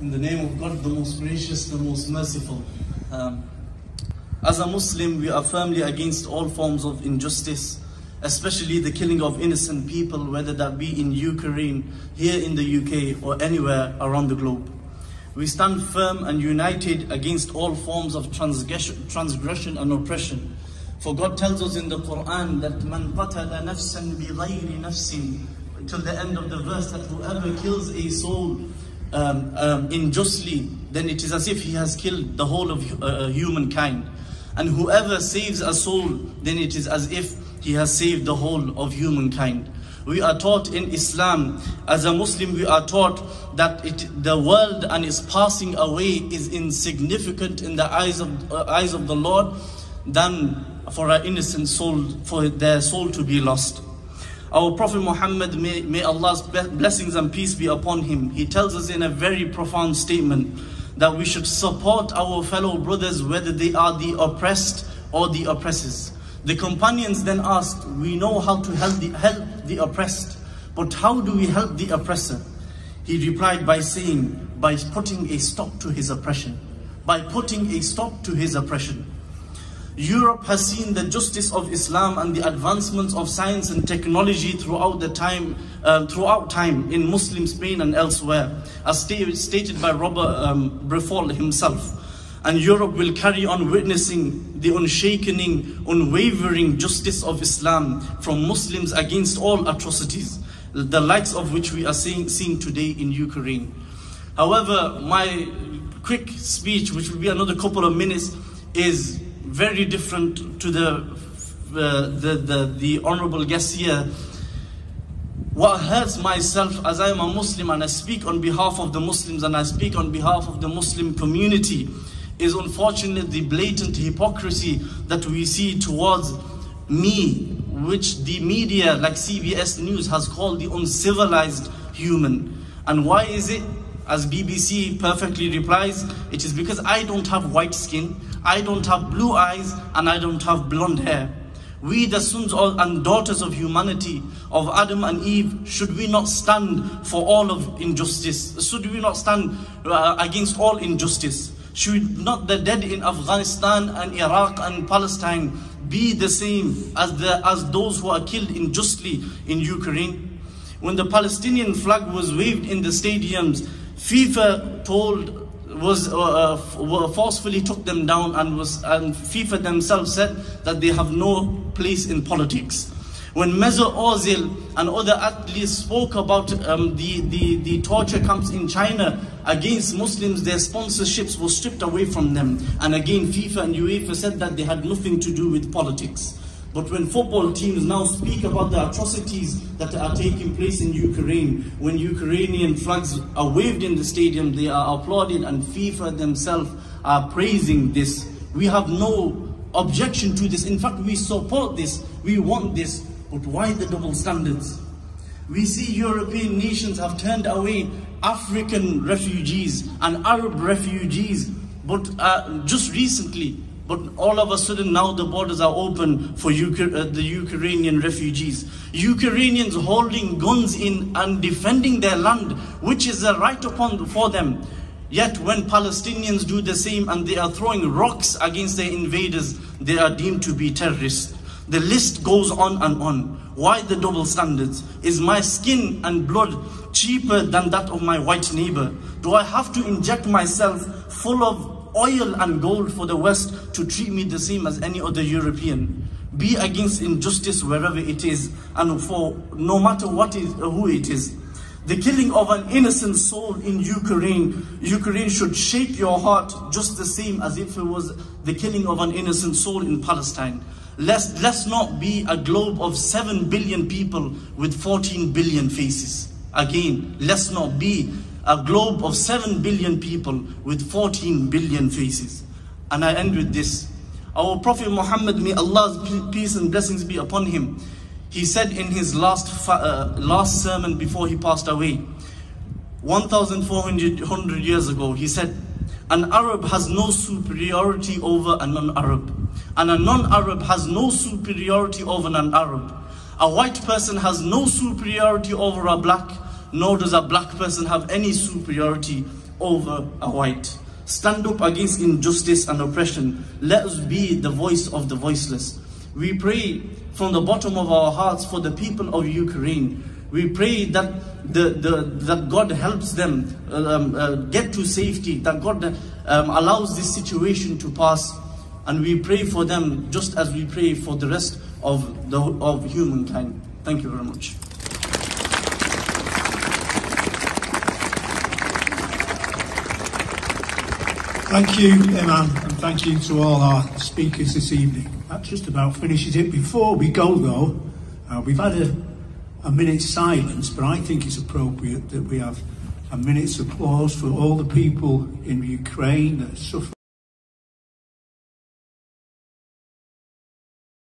In the name of God, the most gracious, the most merciful. Um, as a Muslim, we are firmly against all forms of injustice, especially the killing of innocent people, whether that be in Ukraine, here in the UK, or anywhere around the globe. We stand firm and united against all forms of transgression, transgression and oppression. For God tells us in the Quran that man qatala nafsan bi nafsin till the end of the verse that whoever kills a soul um, um, unjustly, then it is as if he has killed the whole of uh, humankind. And whoever saves a soul, then it is as if he has saved the whole of humankind. We are taught in Islam, as a Muslim, we are taught that it, the world and its passing away is insignificant in the eyes of, uh, eyes of the Lord than for an innocent soul, for their soul to be lost. Our Prophet Muhammad, may, may Allah's blessings and peace be upon him, he tells us in a very profound statement that we should support our fellow brothers whether they are the oppressed or the oppressors. The companions then asked, we know how to help the, help the oppressed, but how do we help the oppressor? He replied by saying, by putting a stop to his oppression. By putting a stop to his oppression. Europe has seen the justice of Islam and the advancements of science and technology throughout the time, uh, throughout time in Muslim Spain and elsewhere, as stated by Robert um, Briffault himself. And Europe will carry on witnessing the unshakening, unwavering justice of Islam from Muslims against all atrocities, the likes of which we are seeing, seeing today in Ukraine. However, my quick speech, which will be another couple of minutes, is very different to the, uh, the, the, the honorable guest here. What hurts myself as I am a Muslim and I speak on behalf of the Muslims and I speak on behalf of the Muslim community is unfortunately the blatant hypocrisy that we see towards me, which the media like CBS News has called the uncivilized human. And why is it? As BBC perfectly replies, it is because I don't have white skin, I don't have blue eyes, and I don't have blonde hair. We, the sons and daughters of humanity, of Adam and Eve, should we not stand for all of injustice? Should we not stand uh, against all injustice? Should not the dead in Afghanistan and Iraq and Palestine be the same as, the, as those who are killed unjustly in Ukraine? When the Palestinian flag was waved in the stadiums, FIFA told was uh, uh, forcefully took them down and was and FIFA themselves said that they have no place in politics. When Mesut Ozil and other athletes spoke about um, the, the, the torture camps in China against Muslims, their sponsorships were stripped away from them. And again, FIFA and UEFA said that they had nothing to do with politics. But when football teams now speak about the atrocities that are taking place in Ukraine, when Ukrainian flags are waved in the stadium, they are applauded and FIFA themselves are praising this. We have no objection to this. In fact, we support this. We want this. But why the double standards? We see European nations have turned away African refugees and Arab refugees. But uh, just recently, but all of a sudden now the borders are open for uh, the Ukrainian refugees. Ukrainians holding guns in and defending their land, which is a right upon for them. Yet when Palestinians do the same and they are throwing rocks against their invaders, they are deemed to be terrorists. The list goes on and on. Why the double standards? Is my skin and blood cheaper than that of my white neighbor? Do I have to inject myself full of oil and gold for the West to treat me the same as any other European. Be against injustice wherever it is and for no matter what is, uh, who it is. The killing of an innocent soul in Ukraine, Ukraine should shake your heart just the same as if it was the killing of an innocent soul in Palestine. Let's, let's not be a globe of 7 billion people with 14 billion faces. Again, let's not be a globe of 7 billion people with 14 billion faces. And I end with this. Our Prophet Muhammad, may Allah's peace and blessings be upon him, he said in his last, uh, last sermon before he passed away, 1,400 years ago, he said, an Arab has no superiority over a non-Arab. And a non-Arab has no superiority over an Arab. A white person has no superiority over a black nor does a black person have any superiority over a white. Stand up against injustice and oppression. Let us be the voice of the voiceless. We pray from the bottom of our hearts for the people of Ukraine. We pray that the, the that God helps them um, uh, get to safety. That God um, allows this situation to pass, and we pray for them just as we pray for the rest of the of humankind. Thank you very much. Thank you, Iman, and thank you to all our speakers this evening. That just about finishes it. Before we go, though, uh, we've had a, a minute's silence, but I think it's appropriate that we have a minute's applause for all the people in Ukraine that suffer.